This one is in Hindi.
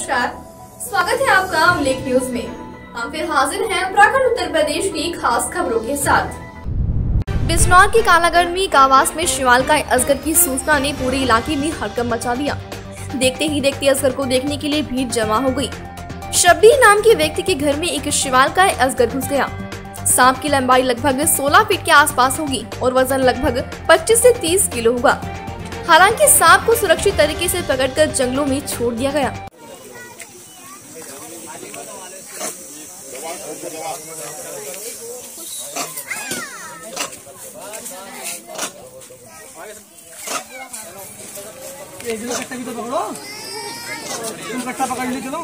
सलाम लेक न्यूज़ में। हम फिर हाजिर हैं उत्तराखंड, उत्तर प्रदेश की खास खबरों के साथ। बिजनौर के कालागढ़ में एक आवास में शिवाल का असगर की सूचना ने पूरे इलाके में हड़कम मचा दिया। देखते ही देखते असगर को देखने के लिए भीड़ जमा हो गई। शब्बीर नाम के व्यक्ति के घर में एक शिवाल का असगर घुस गया। सांप की लंबाई लगभग 16 फीट के आसपास होगी और वज़न लगभग 25 से 30 किलो होगा। हालाँकि सांप को सुरक्षित तरीके से पकड़कर जंगलों में छोड़ दिया गया। एक कट्टा भी तो पकड़ो। तुम कट्टा पकड़ ले चलो।